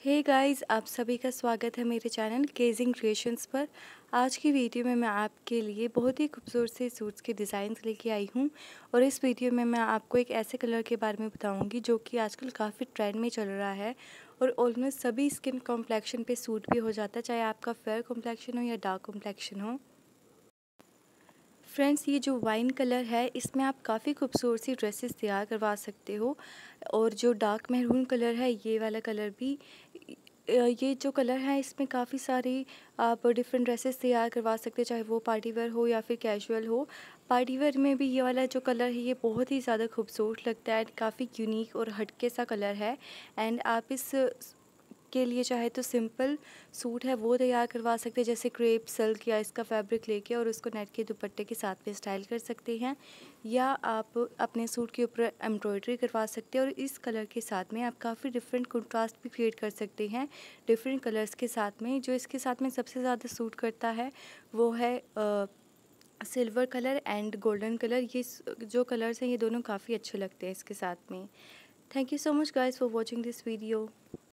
हे hey guys आप सभी का स्वागत है मेरे चैनल केजिंग क्रिएशंस पर। आज की वीडियो में मैं आपके लिए बहुत ही खूबसूरत से सूट्स के डिज़ाइंस लेके आई हूँ और इस वीडियो में मैं आपको एक ऐसे कलर के बारे में बताऊँगी जो कि आजकल काफ़ी ट्रेंड में चल रहा है और ऑलमोस्ट सभी स्किन कॉम्प्लेक्शन पे सूट भी हो जाता है, चाहे आपका फेयर कॉम्प्लेक्शन हो या डार्क कॉम्प्लेक्शन हो। फ्रेंड्स, ये जो वाइन कलर है, इसमें आप काफ़ी खूबसूरत सी ड्रेसेस तैयार करवा सकते हो। और जो डार्क महरून कलर है, ये वाला कलर भी ये जो कलर है, इसमें काफ़ी सारी आप डिफरेंट ड्रेसेस तैयार करवा सकते हैं, चाहे वो पार्टी वेयर हो या फिर कैजुअल हो। पार्टी वेयर में भी ये वाला जो कलर है, ये बहुत ही ज़्यादा खूबसूरत लगता है, काफ़ी यूनिक और हटके सा कलर है। एंड आप इस के लिए चाहे तो सिंपल सूट है वो तैयार करवा सकते हैं जैसे क्रेप सिल्क या इसका फैब्रिक लेके और उसको नेट के दुपट्टे के साथ में स्टाइल कर सकते हैं। या आप अपने सूट के ऊपर एम्ब्रॉयडरी करवा सकते हैं और इस कलर के साथ में आप काफ़ी डिफरेंट कंट्रास्ट भी क्रिएट कर सकते हैं। डिफरेंट कलर्स के साथ में जो इसके साथ में सबसे ज़्यादा सूट करता है वो है आ, silver colour and golden colour ये जो कलर्स हैं ये दोनों काफ़ी अच्छे लगते हैं इसके साथ में। Thank you so much guys for watching this video